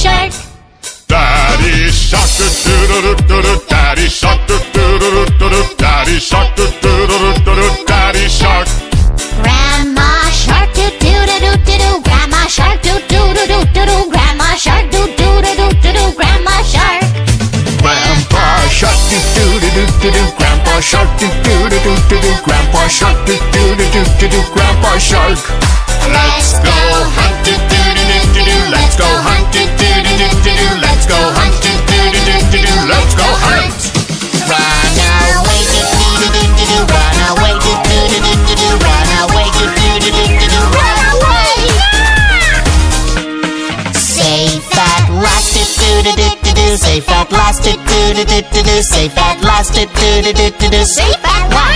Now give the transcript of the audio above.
shark. Daddy shark, doo doo doo doo. Daddy shark, doo doo doo doo. Daddy shark, doo doo doo doo. Daddy shark. Grandma shark, doo doo doo doo. Grandma shark, doo doo doo doo. Grandma shark, doo doo doo doo. Grandma shark. Grandpa shark, doo doo doo doo. Grandpa shark, doo doo doo doo. Grandpa shark, doo doo doo doo. Grandpa shark. Do do do do do do. Safe at last do do do do do do. Safe at last do do do do do do. Safe at last.